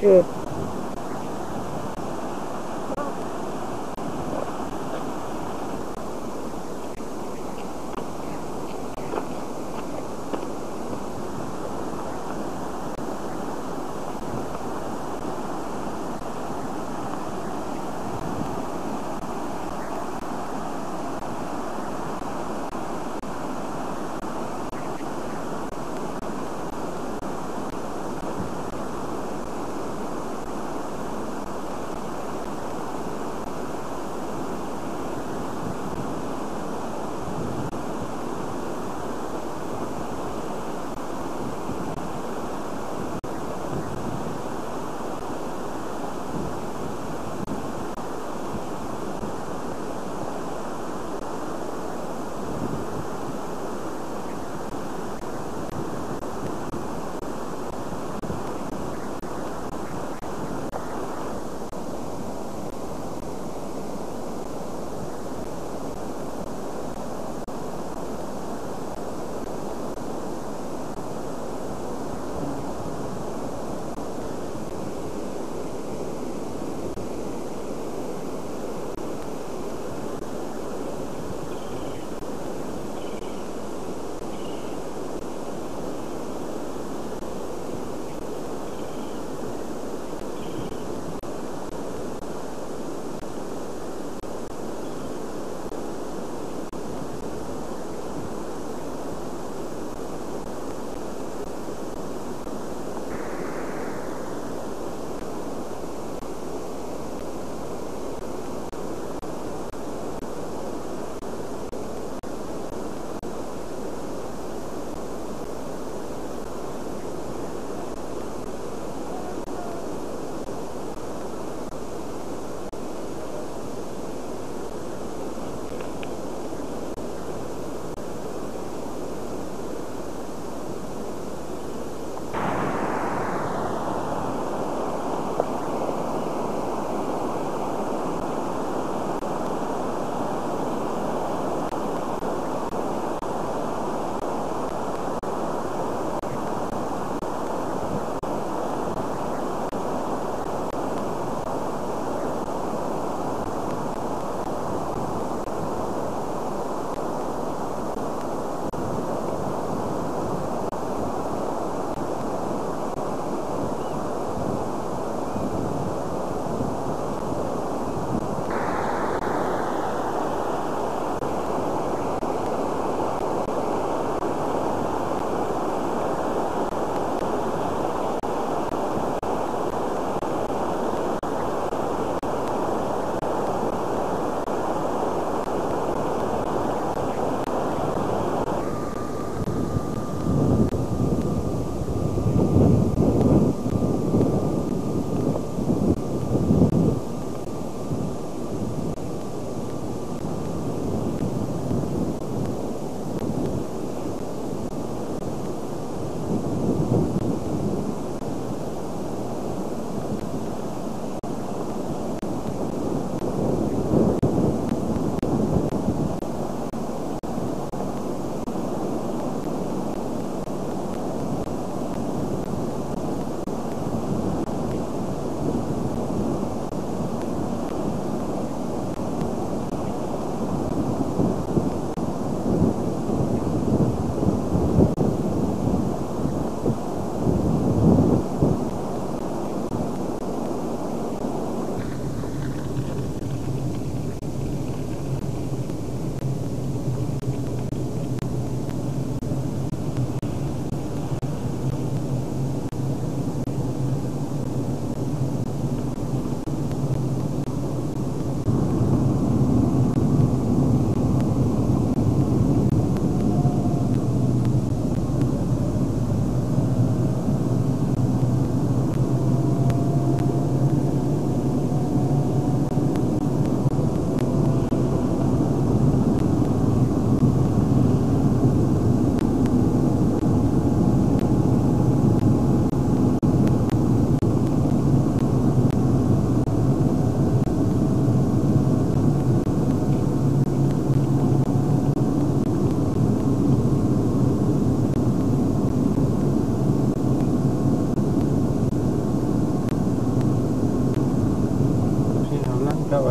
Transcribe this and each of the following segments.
good.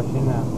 放心啊。